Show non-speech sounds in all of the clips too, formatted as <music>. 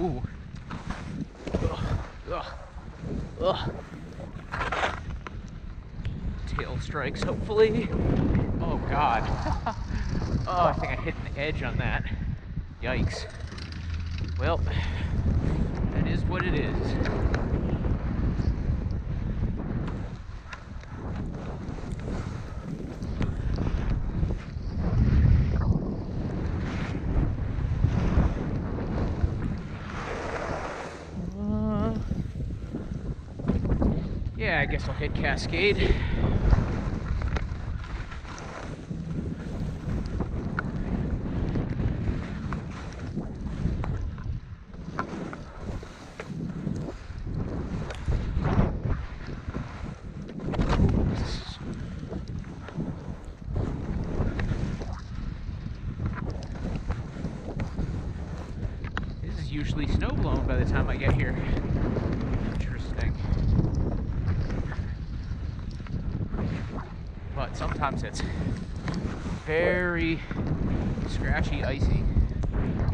Ooh. Ugh. Ugh. Tail strikes, hopefully. Oh god. <laughs> oh, I think I hit an edge on that. Yikes. Well, that is what it is. Yeah, I guess I'll hit Cascade. This is usually snow blown by the time I get here. Interesting. But sometimes it's very scratchy, icy.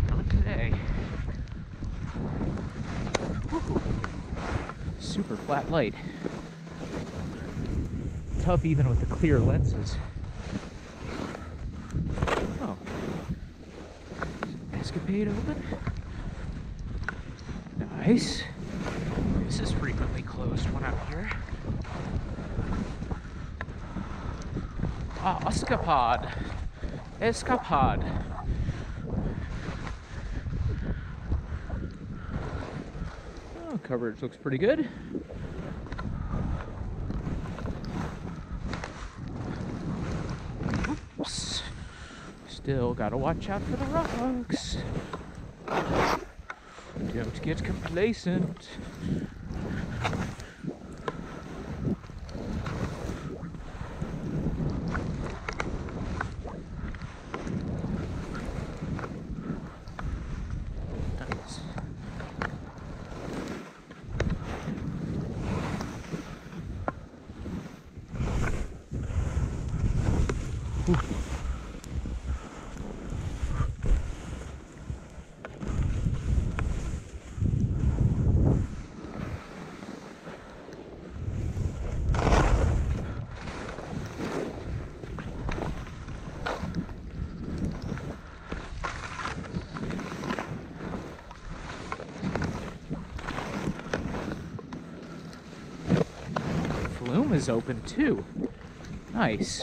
Not today. Whew. Super flat light. Tough even with the clear lenses. Oh. Escapade open. Nice. This is frequently closed when I'm here. Ah, escapade. Escapade. Oh, coverage looks pretty good. Oops. Still gotta watch out for the rocks. Don't get complacent. Nice. Flume is open too. Nice.